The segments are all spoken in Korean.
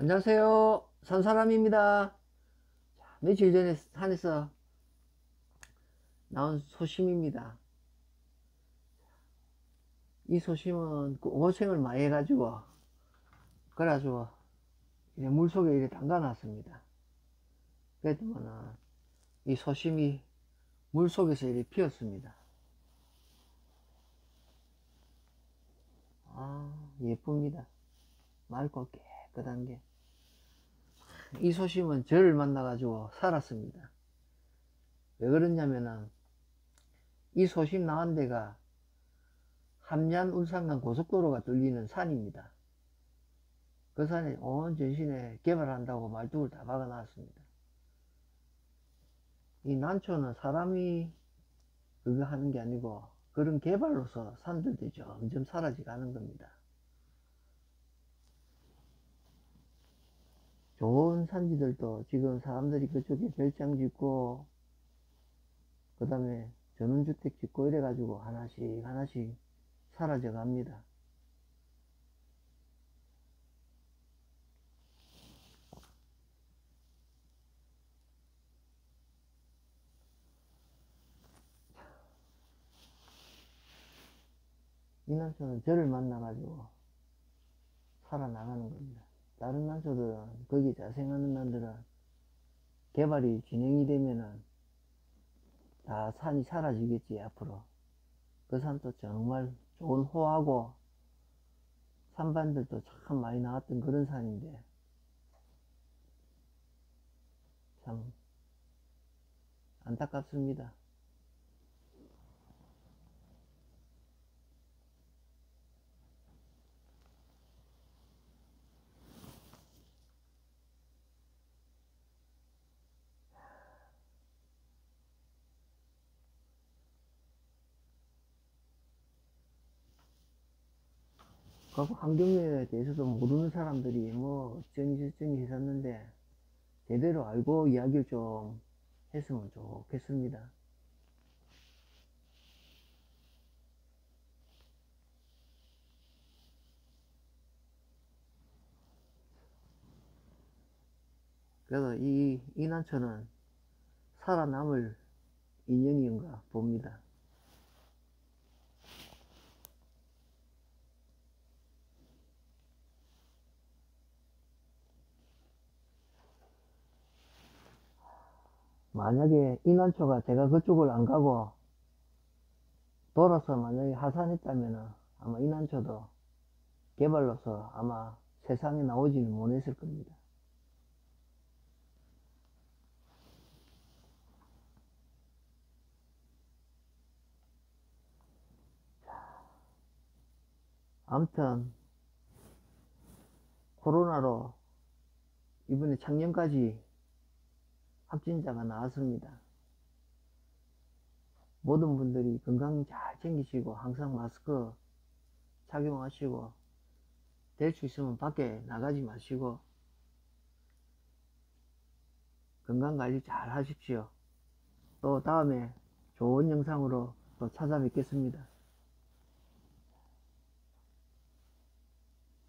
안녕하세요. 산사람입니다. 자, 며칠 전에 산에서 나온 소심입니다. 이 소심은 그 고생을 많이 해가지고, 그래가지고, 물속에 이렇게 담가 놨습니다. 그랬더만은, 이 소심이 물속에서 이렇게 피었습니다. 아, 예쁩니다. 맑고 깨끗한 게. 이 소심은 저를 만나가지고 살았습니다. 왜 그러냐면은, 이 소심 나온 데가 함양 울산간 고속도로가 뚫리는 산입니다. 그 산에 온 전신에 개발한다고 말뚝을 다 박아 놨습니다. 이 난초는 사람이 그거 하는 게 아니고 그런 개발로서 산들이 점점 사라져 가는 겁니다. 좋은 산지들도 지금 사람들이 그쪽에 별장 짓고 그 다음에 전원주택 짓고 이래 가지고 하나씩 하나씩 사라져 갑니다. 이 난초는 저를 만나가지고 살아나가는 겁니다. 다른 난초들은 거기 자생하는 난들은 개발이 진행이 되면은 다 산이 사라지겠지 앞으로 그 산도 정말 좋은 호하고 산반들도 참 많이 나왔던 그런 산인데 참 안타깝습니다. 그 환경에 대해서도 모르는 사람들이 뭐 어쩌니 저쩌니 했었는데 제대로 알고 이야기를 좀 했으면 좋겠습니다. 그래서 이 이난초는 살아남을 인연인가 봅니다. 만약에 이난초가 제가 그쪽을 안 가고 돌아서 만약에 하산했다면 아마 이난초도 개발로서 아마 세상에 나오지는 못했을 겁니다. 아무튼 코로나로 이번에 작년까지 확진자가 나왔습니다. 모든 분들이 건강 잘 챙기시고 항상 마스크 착용하시고 될 수 있으면 밖에 나가지 마시고 건강관리 잘 하십시오. 또 다음에 좋은 영상으로 또 찾아뵙겠습니다.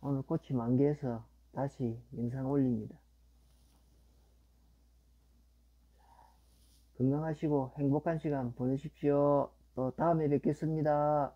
오늘 꽃이 만개해서 다시 영상 올립니다. 건강하시고 행복한 시간 보내십시오. 또 다음에 뵙겠습니다.